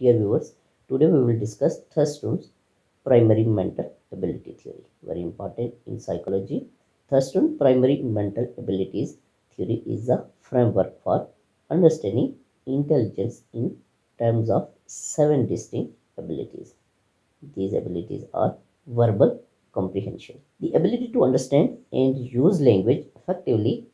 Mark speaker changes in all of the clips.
Speaker 1: Dear viewers, today we will discuss Thurston's primary mental ability theory. Very important in psychology. Thurston primary mental abilities theory is a framework for understanding intelligence in terms of seven distinct abilities. These abilities are verbal comprehension, the ability to understand and use language effectively.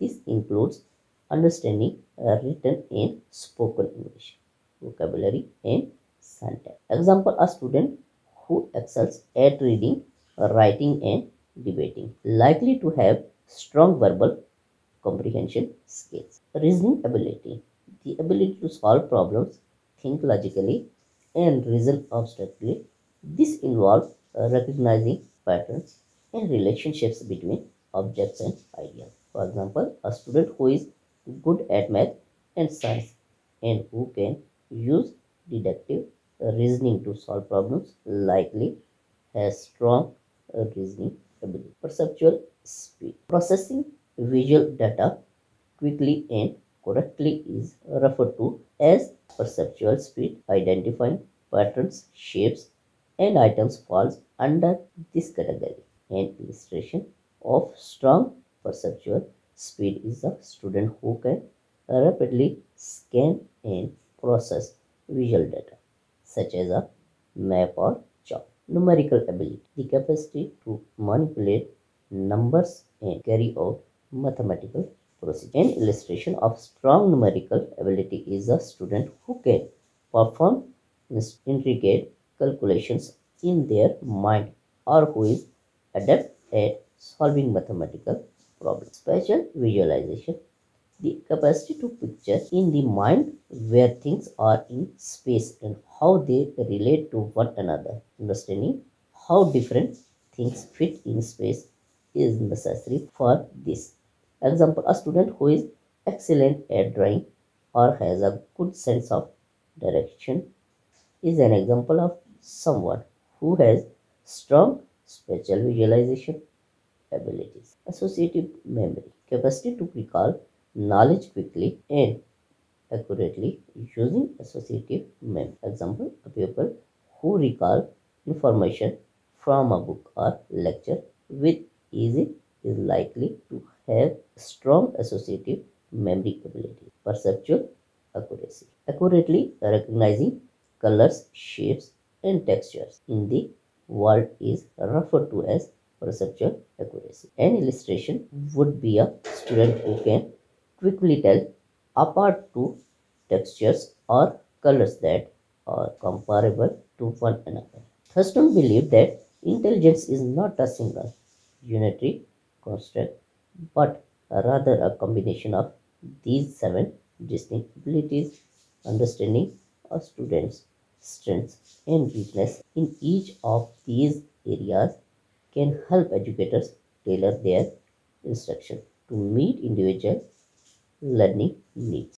Speaker 1: This includes understanding uh, written and spoken English, vocabulary and syntax. Example, a student who excels at reading, writing and debating, likely to have strong verbal comprehension skills. Reasoning ability, the ability to solve problems, think logically and reason abstractly. This involves recognizing patterns and relationships between objects and ideas. For example, a student who is good at math and science and who can use deductive reasoning to solve problems likely has strong reasoning ability. Perceptual speed. Processing visual data quickly and correctly is referred to as perceptual speed. Identifying patterns, shapes, and items falls under this category. An illustration of strong perceptual speed is a student who can rapidly scan and process visual data, such as a map or chart. Numerical ability, the capacity to manipulate numbers and carry out mathematical procedure. An illustration of strong numerical ability is a student who can perform intricate calculations in their mind or who is adept at solving mathematical problems. Spatial visualization the capacity to picture in the mind where things are in space and how they relate to one another. Understanding how different things fit in space is necessary for this. Example, a student who is excellent at drawing or has a good sense of direction is an example of someone who has strong spatial visualization abilities. Associative memory, capacity to recall knowledge quickly and accurately using associative memory. Example, a pupil who recall information from a book or lecture with ease is likely to have strong associative memory ability. Perceptual accuracy. Accurately recognizing colors, shapes, and textures in the world is referred to as perceptual accuracy. An illustration would be a student who can quickly tell apart two textures or colors that are comparable to one another. Thurston believed that intelligence is not a single unitary construct but rather a combination of these seven distinct abilities, understanding a student's strengths and weakness in each of these areas can help educators tailor their instruction to meet individual learning needs.